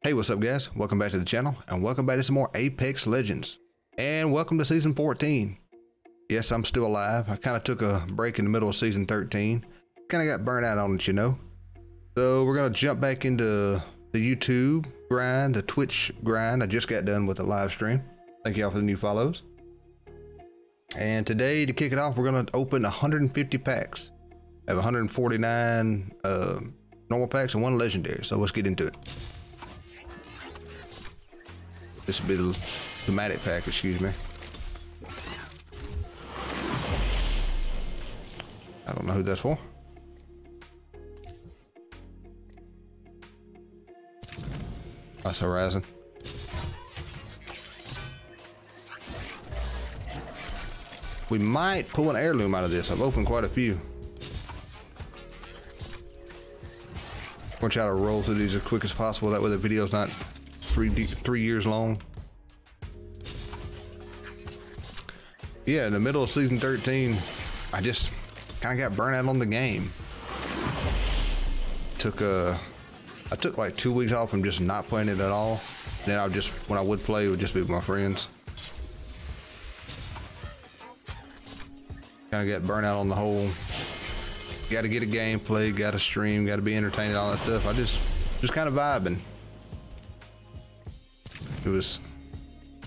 Hey, what's up guys? Welcome back to the channel and welcome back to some more Apex Legends. And welcome to season 14. Yes, I'm still alive. I kind of took a break in the middle of season 13. Kind of got burnt out on it, you know. So we're going to jump back into the YouTube grind, the Twitch grind. I just got done with a live stream. Thank y'all for the new follows. And today, to kick it off, we're going to open 150 packs. I have 149 uh, normal packs and one legendary. So let's get into it. This will be the thematic pack, excuse me. I don't know who that's for. That's Horizon. We might pull an heirloom out of this. I've opened quite a few. I'm gonna to roll through these as quick as possible. That way the video's not three three years long. Yeah, in the middle of season 13, I just kind of got burnt out on the game. Took a, uh, took like two weeks off from just not playing it at all. Then I just, when I would play, it would just be with my friends. Kind of got burnt out on the whole. Got to get a game gameplay, got to stream, got to be entertained, all that stuff. I just, just kind of vibing. It was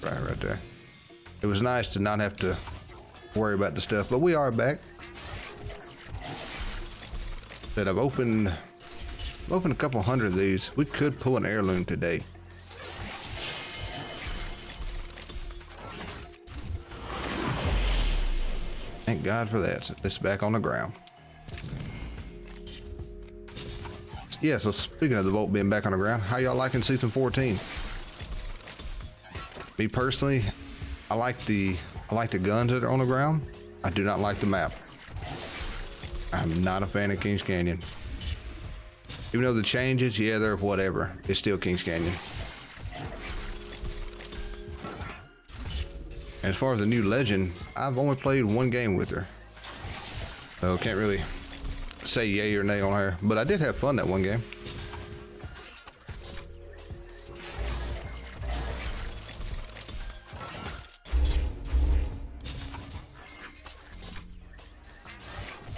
right, right there. It was nice to not have to worry about the stuff, but we are back. That I've opened, opened a couple hundred of these. We could pull an heirloom today. Thank God for that. It's back on the ground. Yeah, so speaking of the vault being back on the ground, how y'all liking season 14? Me personally, I like the I like the guns that are on the ground. I do not like the map. I'm not a fan of Kings Canyon. Even though the changes, yeah, they're whatever. It's still Kings Canyon. As far as the new legend, I've only played one game with her. So can't really say yay or nay on her. But I did have fun that one game.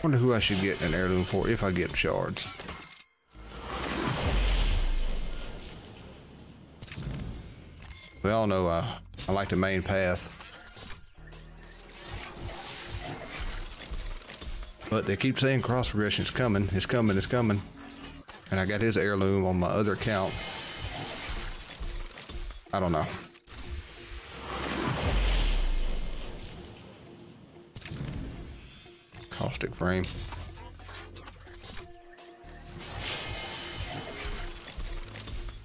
I wonder who I should get an heirloom for if I get shards. We all know uh, I like the main path. But they keep saying cross progression is coming, it's coming, it's coming. And I got his heirloom on my other account. I don't know. Frame.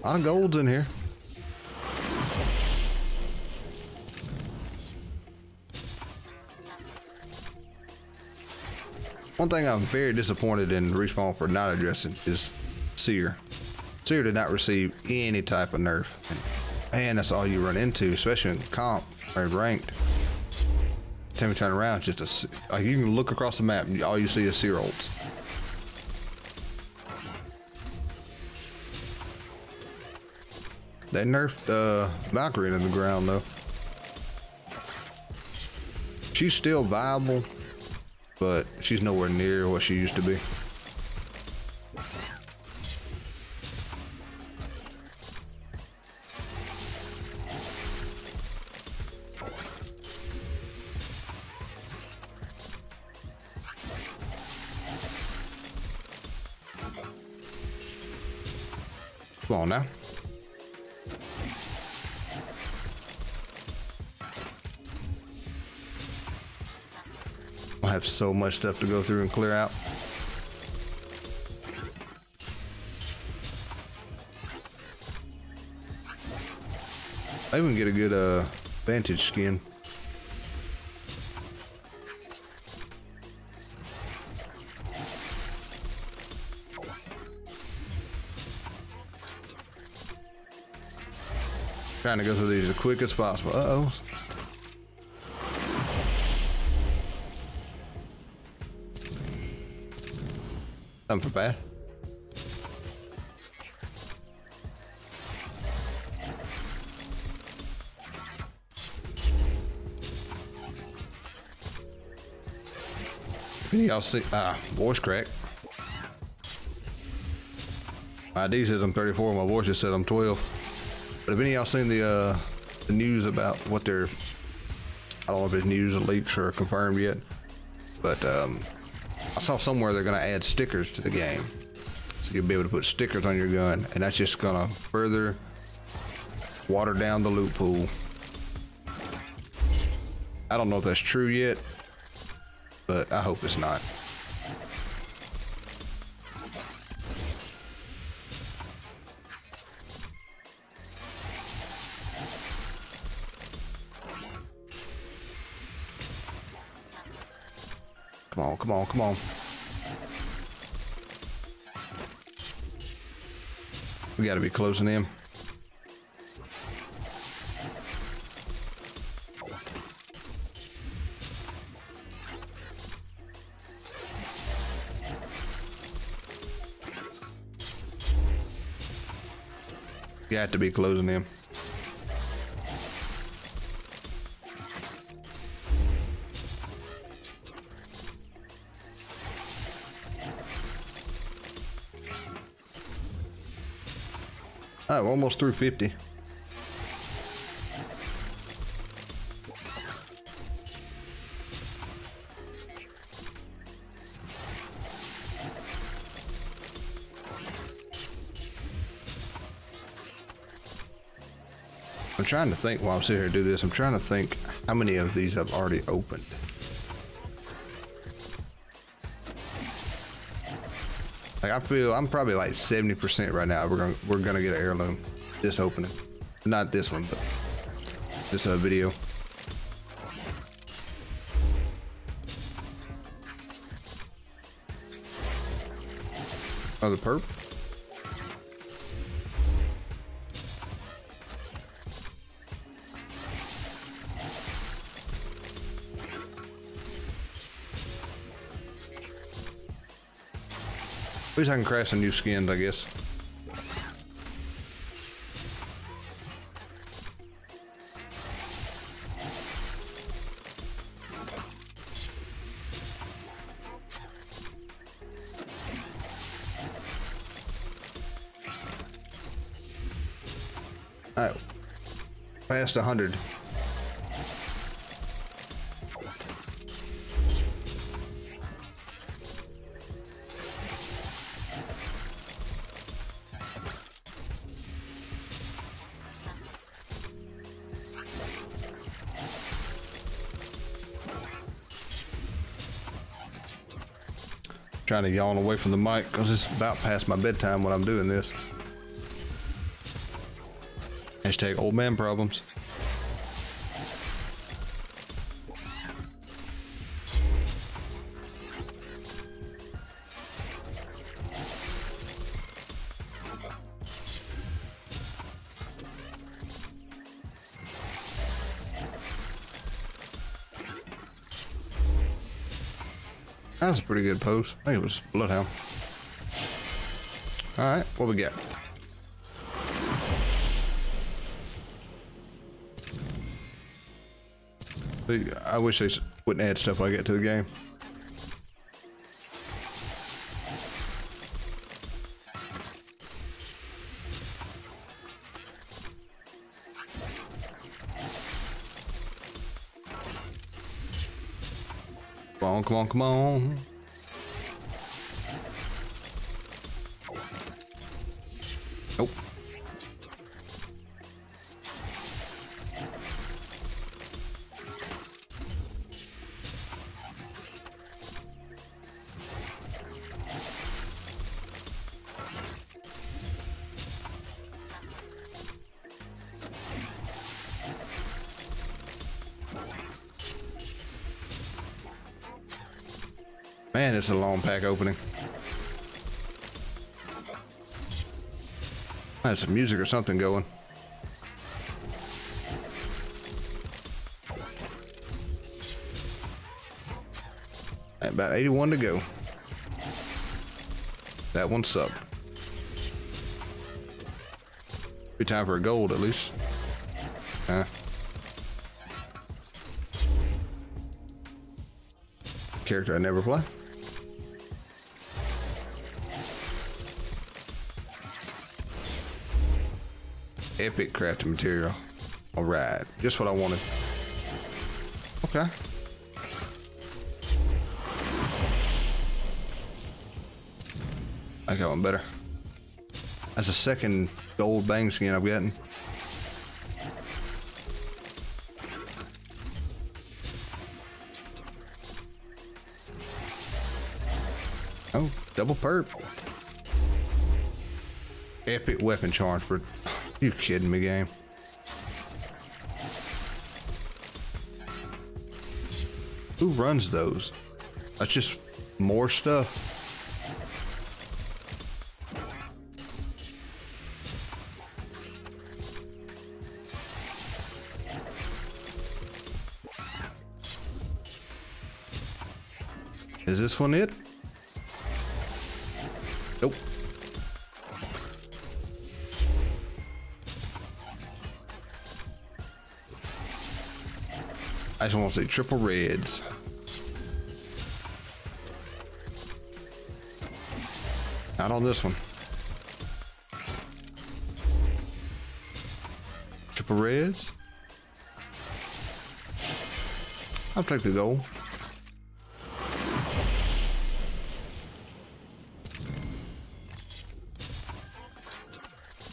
A lot of golds in here. One thing I'm very disappointed in Respawn for not addressing is Seer. Seer did not receive any type of nerf. And that's all you run into, especially in comp or ranked. Time to turn around, just a, like you can look across the map and all you see is Seer ults. They nerfed uh, Valkyrie into the ground though. She's still viable, but she's nowhere near what she used to be. So much stuff to go through and clear out. I even get a good uh, vantage skin. Trying to go through these as quick as possible. Uh-oh. I'm prepared. Y'all see, ah, voice crack. My ID says I'm 34, my voice just said I'm 12. But have any of y'all seen the, uh, the news about what they're, I don't know if it's news or leaks or confirmed yet, but um, I saw somewhere they're going to add stickers to the game. So you'll be able to put stickers on your gun, and that's just going to further water down the loot pool. I don't know if that's true yet, but I hope it's not. Come on, come on, come on. We gotta be closing in. Got to be closing in. Almost through 50. I'm trying to think while I'm sitting here to do this. I'm trying to think how many of these I've already opened. Like I feel I'm probably like 70% right now. We're gonna we're gonna get an heirloom this opening. Not this one, but this uh, video. Oh, the perp. At least I can craft some new skins, I guess. Past 100. Trying to yawn away from the mic because it's about past my bedtime when I'm doing this. Hashtag old man problems. That was a pretty good pose. I think it was Bloodhound. Alright, what we got? I wish they wouldn't add stuff like that to the game. Come on, come on, come on. Nope. It's a long pack opening. I had some music or something going. About 81 to go. That one sucked. Be time for a gold at least. Huh? Character I never play. Epic crafting material. All right, just what I wanted. Okay. I got one better. That's the second gold bang skin I've gotten. Oh, double perp. Epic weapon charge for... You kidding me, game? Who runs those? That's just more stuff. Is this one it? I just want to say triple reds. Not on this one. Triple reds. I'll take the gold.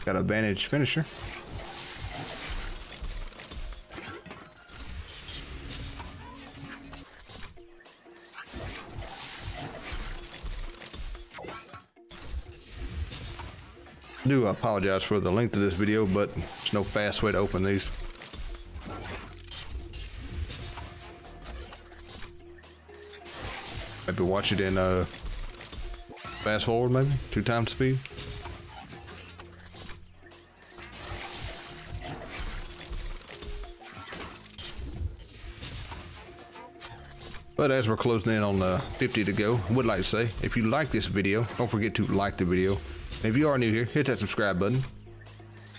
Got a bandage finisher. Do apologize for the length of this video, but there's no fast way to open these. Maybe watch it in uh, fast forward, maybe two times speed. But as we're closing in on uh, 50 to go, I would like to say, if you like this video, don't forget to like the video. If you are new here, hit that subscribe button.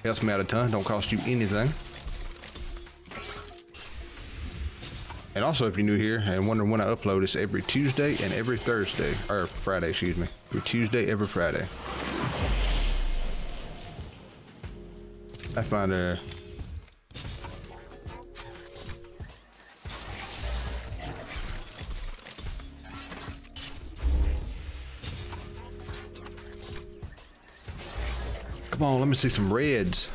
Helps me out a ton, don't cost you anything. And also, if you're new here and wondering when I upload, it's every Tuesday and every Thursday, or Friday, excuse me. Every Tuesday, every Friday. I find a Come on, let me see some reds.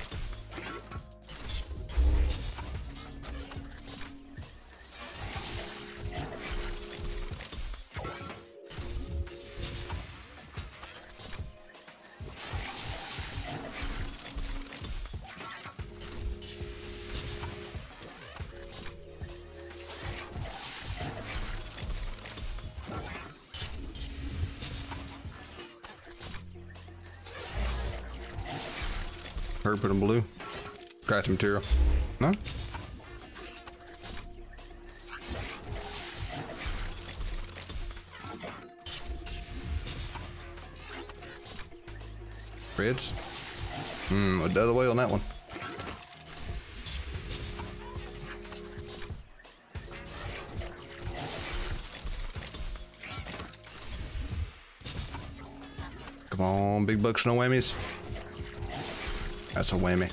Purple and blue. Crafting material. No? Reds? Hmm, the other way on that one. Come on, big bucks, no whammies. That's a whammy.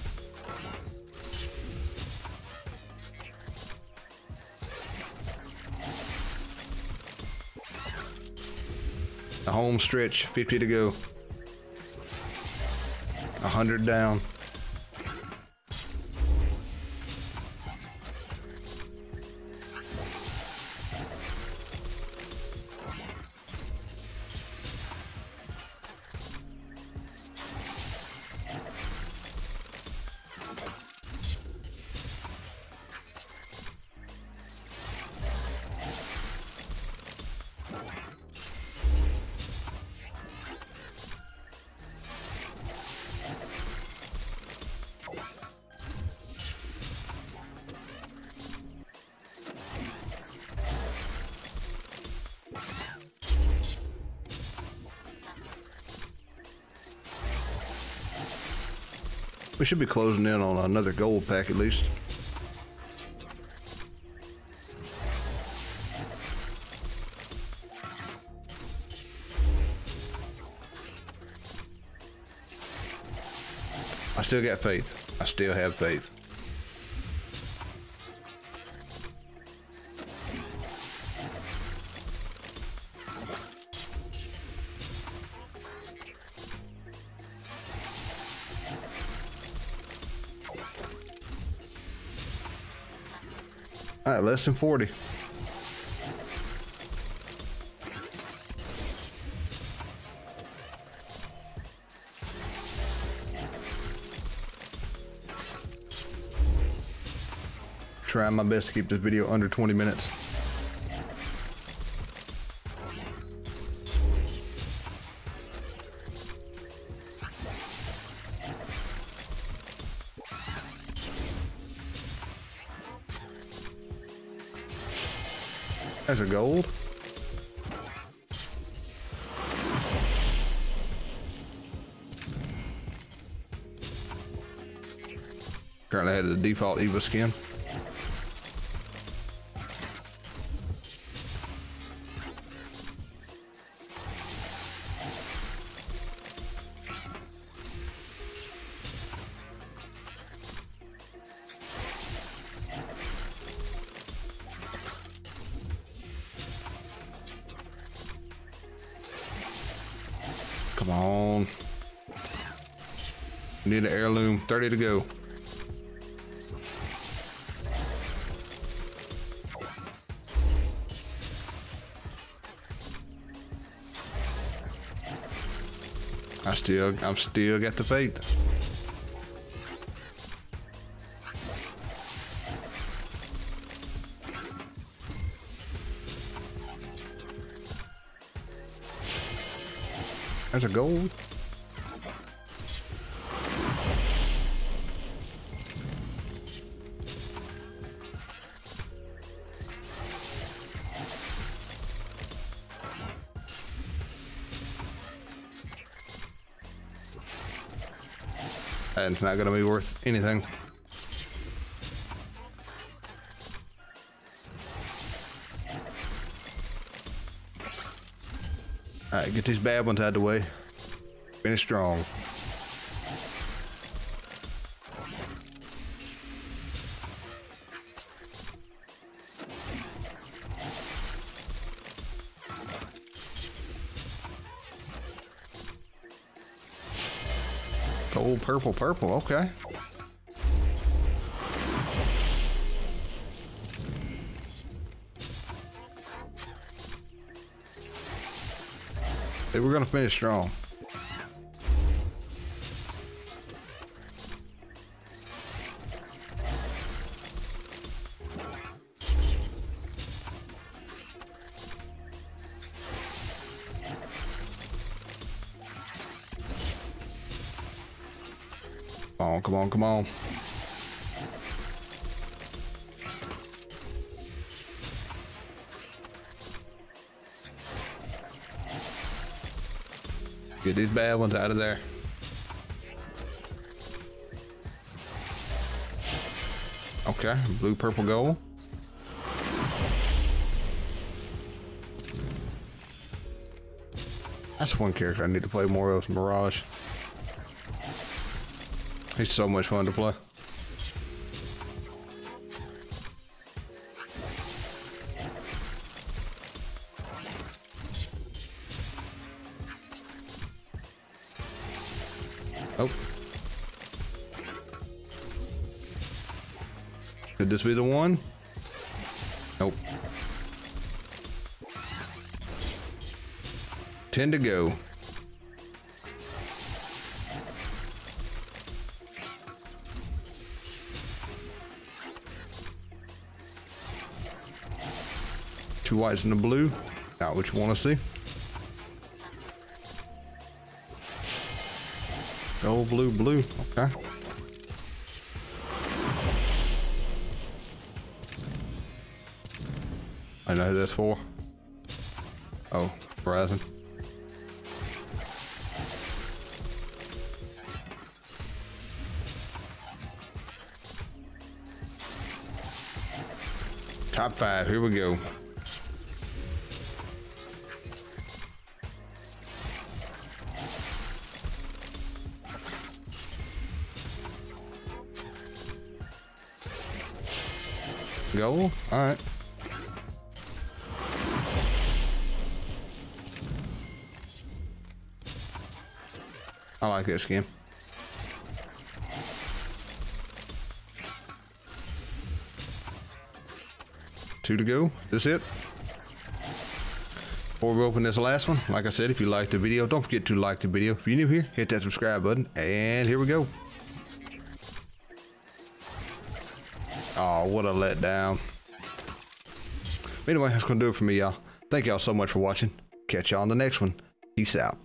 The home stretch, 50 to go. 100 down. We should be closing in on another gold pack at least. I still got faith. I still have faith. Less than 40. Trying my best to keep this video under 20 minutes. Gold. Currently had the default Eva skin. Come on. Need an heirloom. 30 to go. I still, I'm still got the faith. There's a gold. And it's not gonna be worth anything. All right, get these bad ones out of the way. Finish strong. Gold, purple, purple. Okay. We're gonna finish strong. Come on, come on, come on. These bad ones out of there. Okay, blue, purple, gold. That's one character I need to play more of, Mirage. He's so much fun to play. This be the one? Nope. 10 to go. Two whites and a blue. Not what you want to see. Gold, blue, blue. Okay. I know who that's for. Oh, Horizon. Top five, here we go. Go? Alright. I like this game. Two to go. This it. Before we open this last one, like I said, if you liked the video, don't forget to like the video. If you're new here, hit that subscribe button. And here we go. Oh, what a letdown. Anyway, that's going to do it for me, y'all. Thank y'all so much for watching. Catch y'all on the next one. Peace out.